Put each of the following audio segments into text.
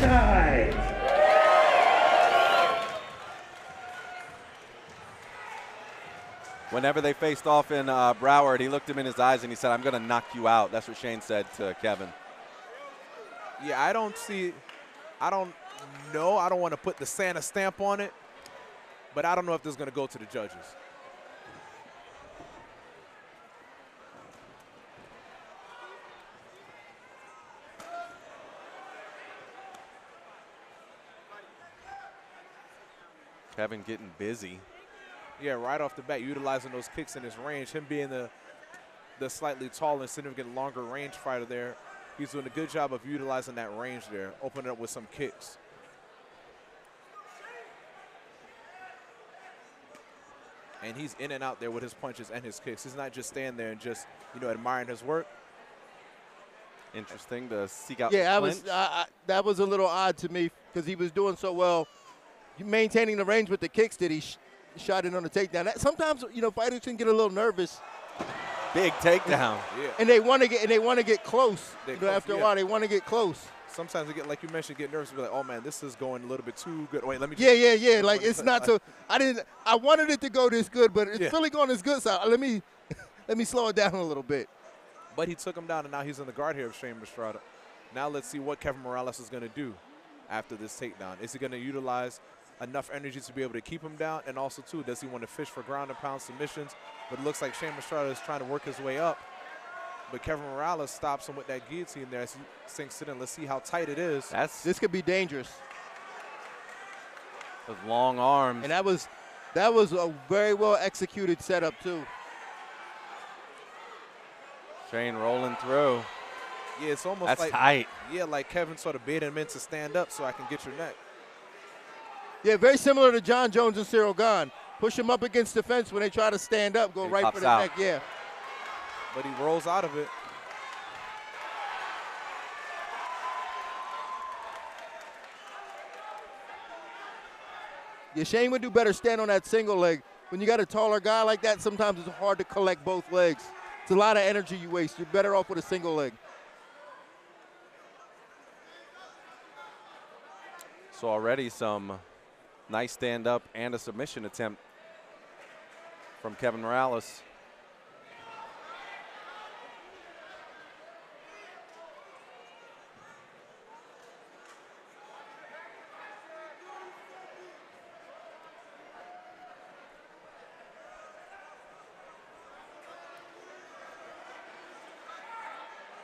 that night. Whenever they faced off in uh, Broward, he looked him in his eyes and he said, I'm going to knock you out. That's what Shane said to Kevin. Yeah, I don't see, I don't know. I don't want to put the Santa stamp on it, but I don't know if this is going to go to the judges. Kevin getting busy. Yeah, right off the bat, utilizing those kicks in his range. Him being the the slightly taller and significant longer range fighter there, he's doing a good job of utilizing that range there, opening up with some kicks. And he's in and out there with his punches and his kicks. He's not just standing there and just, you know, admiring his work. Interesting to seek out. Yeah, the I was. I, I, that was a little odd to me because he was doing so well, maintaining the range with the kicks that he sh- shot in on the takedown. That, sometimes you know fighters can get a little nervous Big takedown. Yeah. and they want to get and they want to get close. You know, close, after a yeah. while, they want to get close. Sometimes they get, like you mentioned, get nervous and be like, oh man, this is going a little bit too good. Wait, let me just Yeah, yeah, yeah. Like it's not so. I didn't. I wanted it to go this good, but it's Yeah. really going this good. So let me let me slow it down a little bit. But he took him down, and now he's in the guard here of Shane Mistretta. Now let's see what Kevin Morales is going to do after this takedown. Is he going to utilize enough energy to be able to keep him down? And also, too, does he want to fish for ground and pound submissions? But it looks like Shane Mistretta is trying to work his way up. But Kevin Morales stops him with that guillotine there as he sinks it in. Let's see how tight it is. That's This could be dangerous. with long arms. And that was that was a very well executed setup too. Shane rolling through. Yeah, it's almost That's like tight. yeah, like Kevin sort of baited him in to stand up so I can get your neck. Yeah, very similar to Jon Jones and Ciryl Gane. Push him up against the fence when they try to stand up, go He right for the out. neck. Yeah. But he rolls out of it. Yeah, Shane would do better stand on that single leg. When you got a taller guy like that, sometimes it's hard to collect both legs. It's a lot of energy you waste. You're better off with a single leg. So already some nice stand up and a submission attempt from Kevin Morales.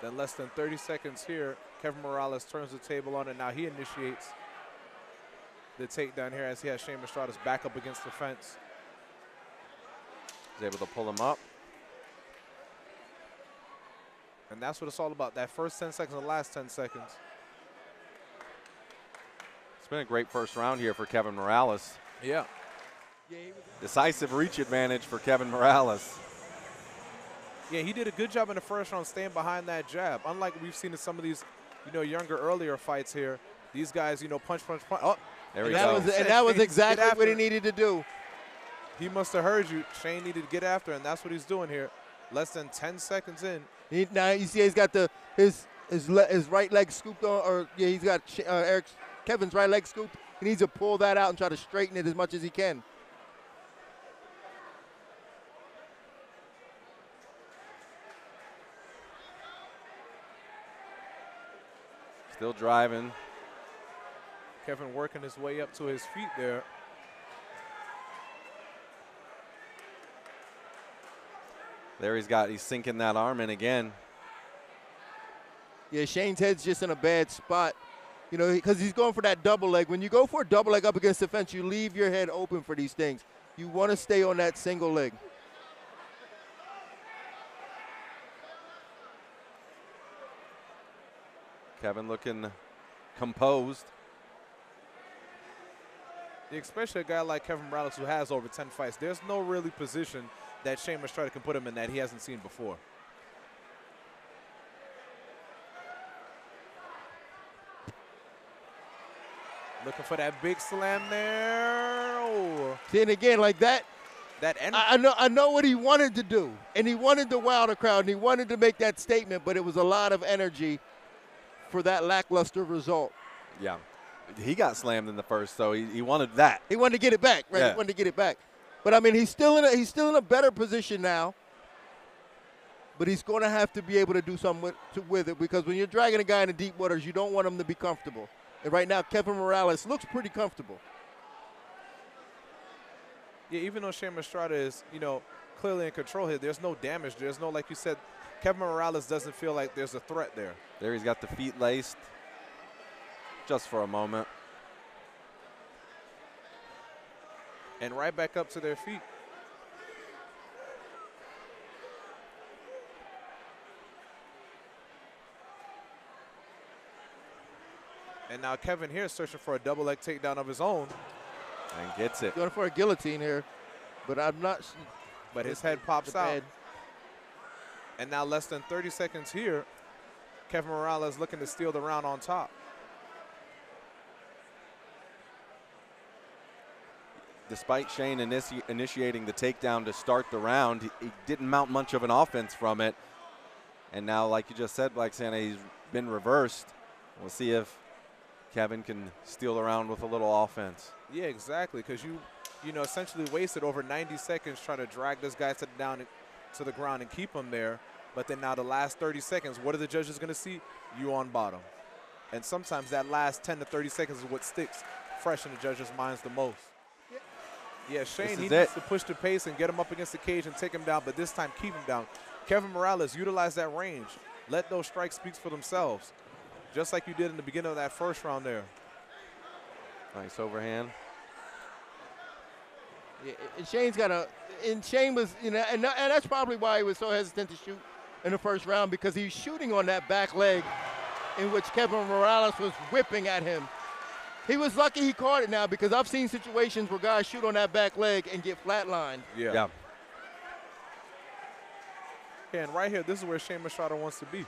Then less than 30 seconds here, Kevin Morales turns the table on, and now he initiates the takedown here as he has Shane Mistretta's back up against the fence. He's able to pull him up. And that's what it's all about, that first 10 seconds and the last 10 seconds. It's been a great first round here for Kevin Morales. Yeah. Decisive reach advantage for Kevin Morales. Yeah, he did a good job in the first round staying behind that jab. Unlike we've seen in some of these, you know, younger, earlier fights here, these guys, you know, punch, punch, punch. Oh, There And he that was and that was exactly what he needed to do. he must have heard you. Shane needed to get after, and that's what he's doing here. Less than 10 seconds in. He, now you see he's got the his his le, his right leg scooped on, or yeah, he's got uh, Eric Kevin's right leg scooped. He needs to pull that out and try to straighten it as much as he can. Still driving. Kevin working his way up to his feet there. There he's got, he's sinking that arm in again. Yeah, Shane's head's just in a bad spot. You know, because he's going for that double leg. When you go for a double leg up against the fence, you leave your head open for these things. You want to stay on that single leg. Kevin looking composed. Especially a guy like Kevin Morales who has over 10 fights. There's no really position that Shane Mistretta can put him in that he hasn't seen before. Looking for that big slam there. Oh, and again, like that, that energy. I, I know I know what he wanted to do, and he wanted to wow the crowd, and he wanted to make that statement, but it was a lot of energy for that lackluster result. Yeah. He got slammed in the first, so he, he wanted that. He wanted to get it back, right? Yeah. He wanted to get it back. But I mean, he's still in a he's still in a better position now. But he's going to have to be able to do something with, to, with it because when you're dragging a guy into deep waters, you don't want him to be comfortable. And right now, Kevin Morales looks pretty comfortable. Yeah, even though Shane Mistretta is, you know, clearly in control here, there's no damage. There's no, like you said, Kevin Morales doesn't feel like there's a threat there. There he's got the feet laced just for a moment. And right back up to their feet. And now Kevin here is searching for a double leg takedown of his own, And gets it. Going for a guillotine here, but I'm not. but his head pops the out. bad- And now less than 30 seconds here, Kevin Morales looking to steal the round on top. Despite Shane initi- initiating the takedown to start the round, he, he didn't mount much of an offense from it. And now, like you just said, Black Santa, he's been reversed. We'll see if Kevin can steal the round with a little offense. Yeah, exactly. Because you, you know, essentially wasted over 90 seconds trying to drag this guy to down to the ground and keep him there. But then now the last 30 seconds, what are the judges going to see? You on bottom. And sometimes that last 10 to 30 seconds is what sticks fresh in the judges' minds the most. Yeah, Shane, he is needs it. to push the pace and get him up against the cage and take him down, but this time keep him down. Kevin Morales, utilize that range. Let those strikes speak for themselves, just like you did in the beginning of that first round there. Nice overhand. Yeah, and Shane's got a. And Shane was, you know, and, and that's probably why he was so hesitant to shoot in the first round because he's shooting on that back leg, in which Kevin Morales was whipping at him. He was lucky he caught it now because I've seen situations where guys shoot on that back leg and get flatlined. Yeah. Yeah, and right here, this is where Shane Mistretta wants to be.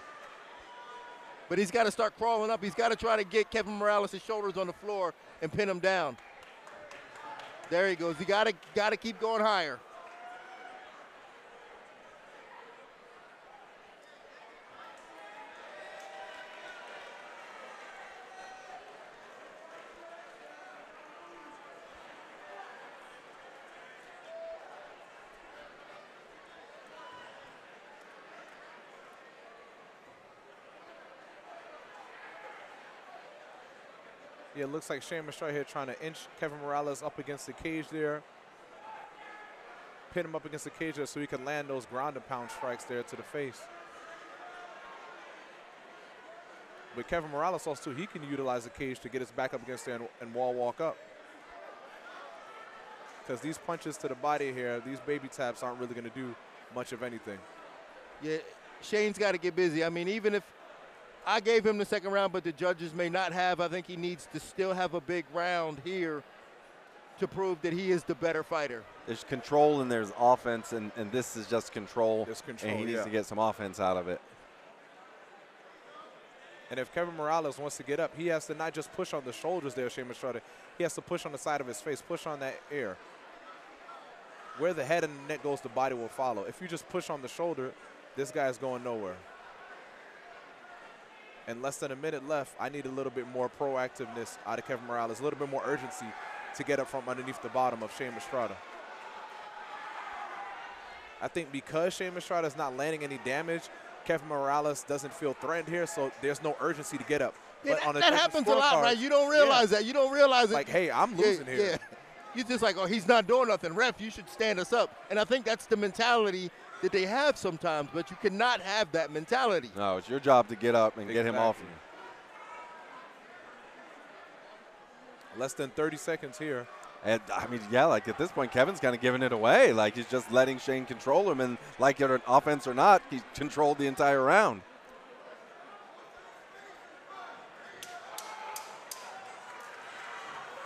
But he's got to start crawling up. He's got to try to get Kevin Morales' shoulders on the floor and pin him down. There he goes. He got to got to keep going higher. Yeah, it looks like Shane Mistretta here trying to inch Kevin Morales up against the cage there. Pin him up against the cage there so he can land those ground and pound strikes there to the face. But Kevin Morales also, he can utilize the cage to get his back up against there and, and wall walk up. Because these punches to the body here, these baby taps aren't really going to do much of anything. Yeah, Shane's got to get busy. I mean, even if I gave him the second round, but the judges may not have, I think he needs to still have a big round here to prove that he is the better fighter. There's control and there's offense, and, and this is just control. It's control, and he needs yeah. to get some offense out of it. And if Kevin Morales wants to get up, he has to not just push on the shoulders there, Shane Mistretta. He has to push on the side of his face, push on that air. Where the head and the neck goes, the body will follow. If you just push on the shoulder, this guy's going nowhere. And less than a minute left, I need a little bit more proactiveness out of Kevin Morales, a little bit more urgency to get up from underneath the bottom of Shane Mistretta. I think because Shane Mistretta is not landing any damage, Kevin Morales doesn't feel threatened here, so there's no urgency to get up. Yeah, But that, on a that happens a lot, scorecard, right? You don't realize that. You don't realize it. Like, hey, I'm Yeah, losing here. Yeah. You're just like, oh, he's not doing nothing. Ref, you should stand us up. And I think that's the mentality that they have sometimes, but you cannot have that mentality. No, it's your job to get up and get him off. Exactly. Less than 30 seconds here. And I mean, yeah, like at this point, Kevin's kind of giving it away. Like he's just letting Shane control him, and like it an offense or not, he controlled the entire round.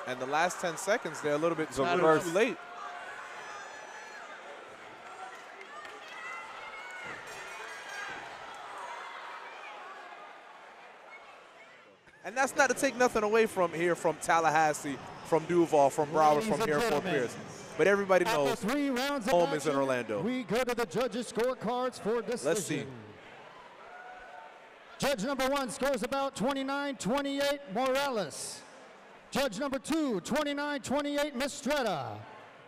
And the last 10 seconds, they're a little bit So a little reverse. too late. And that's not to take nothing away from here, from Tallahassee, from Duval, from Broward, Ladies from here, Fort Pierce. But everybody knows three rounds home is in Orlando. We go to the judges' scorecards for decision. see. Judge number one scores about 29-28 Morales. Judge number two, 29-28 Mistretta.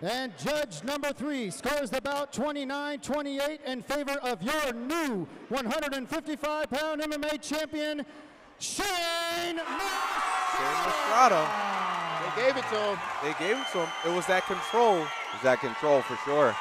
And judge number three scores about 29-28 in favor of your new 155-pound MMA champion, Shane Shane They gave it to him. they gave it to him. It was that control. It was that control for sure?